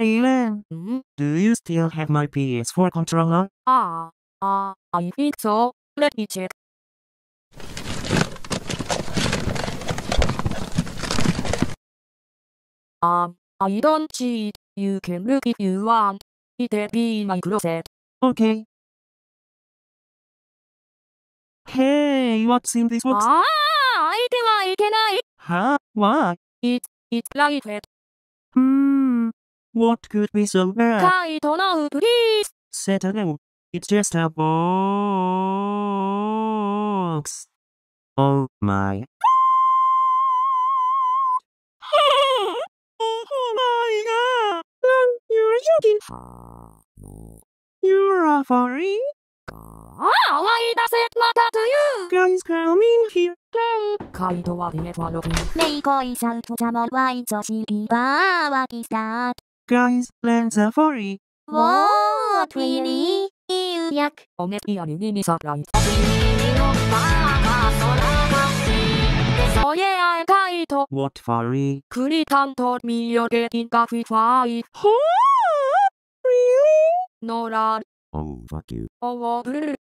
Alan, Hmm? do you still have my PS4 controller? Ah, ah, I think so. Let me check. Um, I don't see it. You can look if you want. It'll be in my closet. Okay. Hey, what's in this box? ああ、開いてはいけない。 Huh? What? It, it's private. What could be so bad? Kai, don't know, please. Settle down. It's just a box. Oh my. oh my god. No, you're joking. You're a furry? Ah, why does it matter to you? Guys, come in here. Kaito wa dime wa lokin. Meikoi-san to the mall, why does she be back? What is that? ザモワイゾシリバーワキスター Guys, let's a furry. ウォートリリー夕焼おめきやりにサプライズ。そういや、カイト。 What furry? クリタントミヨゲティンガフィファイ。 Huh? Really? ノラ、 Oh, fuck you. オーブル。